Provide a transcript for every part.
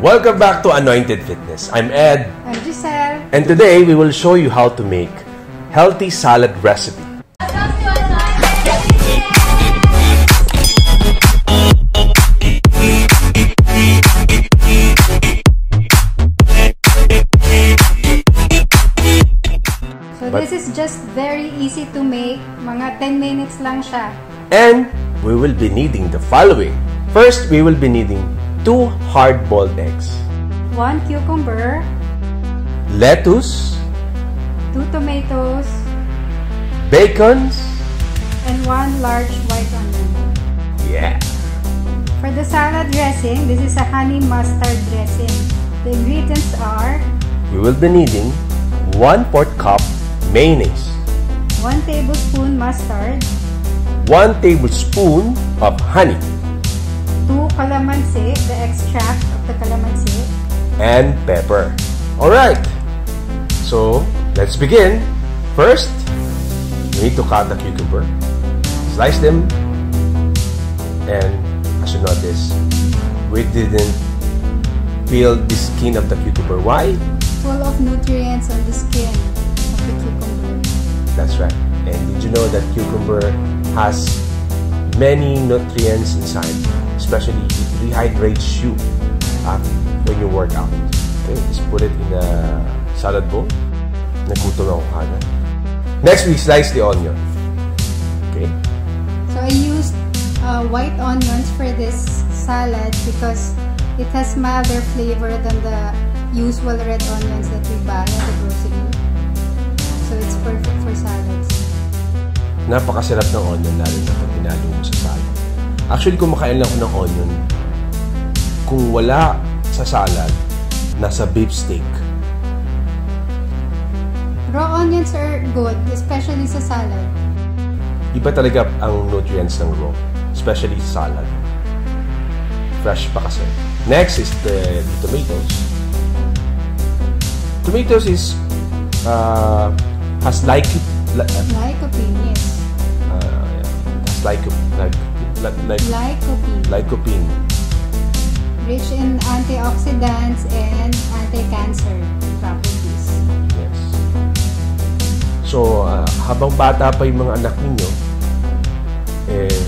Welcome back to Anointed Fitness. I'm Ed, I'm Giselle. and today we will show you how to make healthy salad recipe. So But- this is just very easy to make. Mga 10 minutes lang siya. And we will be needing the following. First, we will be needing two hard-boiled eggs, One cucumber, lettuce, two tomatoes, bacons, and one large white onion. yeah, For the salad dressing, this is a honey mustard dressing. The ingredients are we will be needing one fourth cup mayonnaise, 1 tablespoon mustard, one tablespoon of honey, 2 calamansi, the extract of the calamansi, and pepper. Alright, so let's begin. First, we need to cut the cucumber, slice them, and as you notice, we didn't peel the skin of the cucumber. Why? full of nutrients on the skin of the cucumber. That's right. And did you know that cucumber has many nutrients inside, especially it rehydrates you uh, when you work out. Okay, just put it in a salad bowl. Nagutom ako agad. Next, we slice the onion. Okay. So I used uh, white onions for this salad because it has milder flavor than the usual red onions that we buy at the grocery. So it's perfect for salads. Napakasarap ng onion lalo na pag pinalo mo sa salad. Actually, kumakain lang ako ng onion kung wala sa salad, nasa beef steak. Raw onions are good, especially sa salad. Iba talaga ang nutrients ng raw, especially sa salad. Fresh pa kasi. Next is the, the tomatoes. Tomatoes is uh, has like li, Lycopene, yes. uh, yeah, has like like like like Lycopene. lycopene. Rich in antioxidants and anti-cancer properties. Yes. So, uh, habang bata pa yung mga anak ninyo, eh,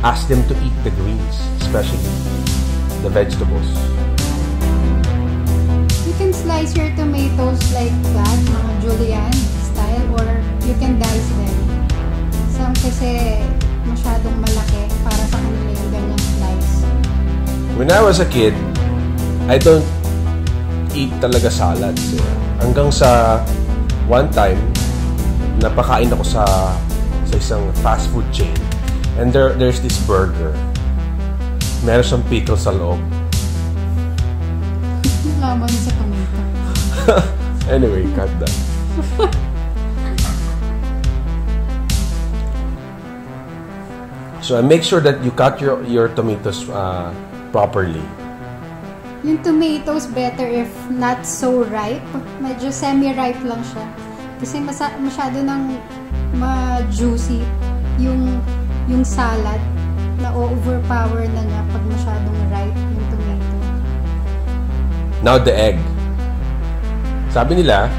ask them to eat the greens, especially the vegetables. You can slice your tomatoes like that, mga julienne style, or you can dice them. Some kasi masyadong malaki para sa kanila yung ganyang slice. When I was a kid, I don't eat talaga salads. Eh. Hanggang sa one time, napakain ako sa sa isang fast food chain. And there there's this burger. Meron siyang pickle sa loob. Laban sa tomato. Anyway, cut that. so make sure that you cut your your tomatoes uh, properly. Yung tomatoes better if not so ripe. Medyo semi-ripe lang siya. Kasi masa, masyado nang ma-juicy yung yung salad na overpower na niya pag masyadong ripe yung tomato. Now the egg. Sabi nila,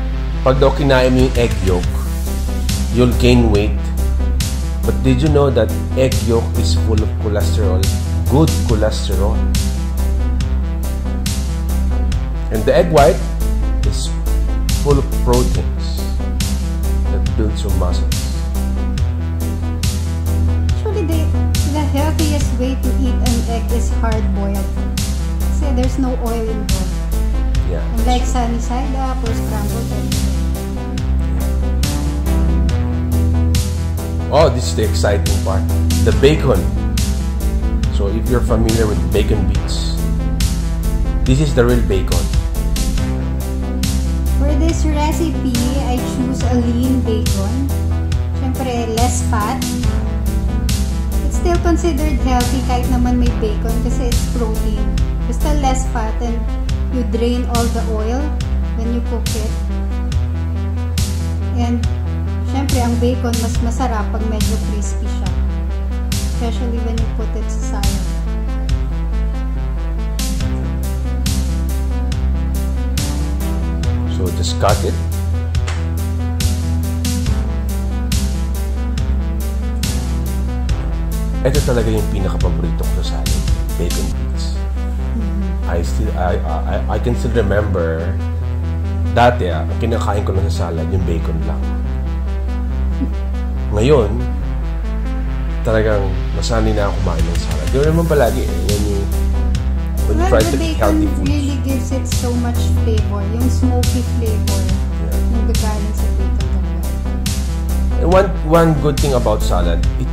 pag daw kinain mo yung egg yolk, you'll gain weight. But did you know that egg yolk is full of cholesterol? Good cholesterol. And the egg white is full of proteins that builds your muscles. Actually, the, the healthiest way to eat an egg is hard-boiled. Kasi there's no oil involved. Yeah. Like sunny side up or scrambled egg. Oh, this is the exciting part. The bacon. So if you're familiar with bacon bits, this is the real bacon. For this recipe, I choose a lean bacon. Siyempre, less fat. It's still considered healthy kahit naman may bacon kasi it's protein. Basta less fat and you drain all the oil when you cook it. And Siyempre, ang bacon mas masarap pag medyo crispy siya. Especially when you put it sa salad. So just cut it. Ito talaga yung pinaka-paborito ko sa salad, bacon bits. Mm-hmm. I still I, I I can still remember dati ah, kinakain ko lang sa salad yung bacon lang. Ngayon, talagang nasanay na ako kumain ng salad. Gawin naman palagi eh. Yan yung when you try the to bacon healthy food. really gives it so much flavor. Yung smoky flavor. Yeah. Yung gagaling sa bacon. And one one good thing about salad, it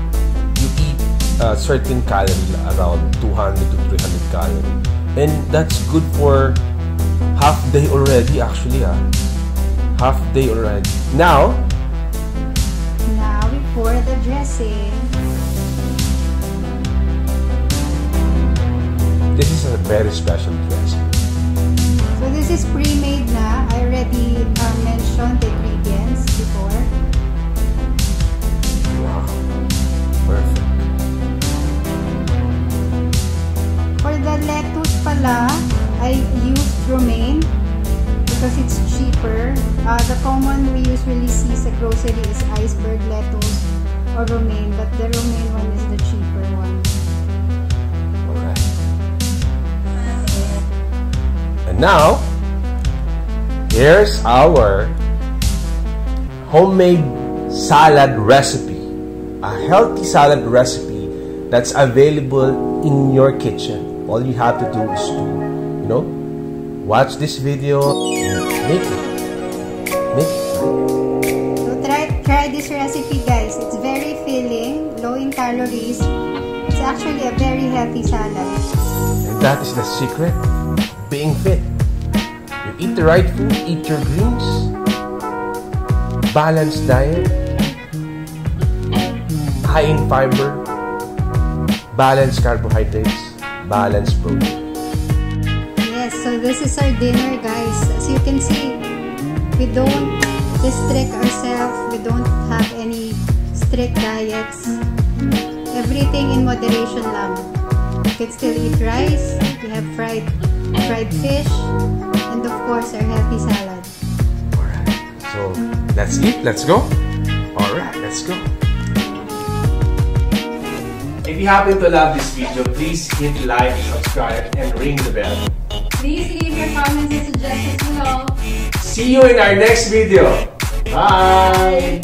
you eat a certain calorie around 200 to 300 calorie, and that's good for half day already. Actually, ah, half day already. Now, Pour the dressing. this is a very special dressing. So, this is pre-made na. I already uh, mentioned the ingredients before. Wow, perfect. For the lettuce pala, I used romaine cheaper. Uh, the common we usually see sa grocery is iceberg lettuce or romaine, but the romaine one is the cheaper one. Okay. And now, here's our homemade salad recipe. A healthy salad recipe that's available in your kitchen. All you have to do is to, you know, watch this video and make it. So try try this recipe guys. It's very filling, low in calories. It's actually a very healthy salad. And that is the secret being fit. You eat the right food, eat your greens, balanced diet, high in fiber, balanced carbohydrates, balanced protein. Yes, so this is our dinner guys. As you can see, we don't restrict ourselves. We don't have any strict diets. Everything in moderation lang. We can still eat rice. We have fried fried fish. And of course, our healthy salad. Alright, so let's eat, let's go. Alright, let's go. If you happen to love this video, please hit like, subscribe, and ring the bell. Please leave your comments and suggestions below. See you in our next video. Bye!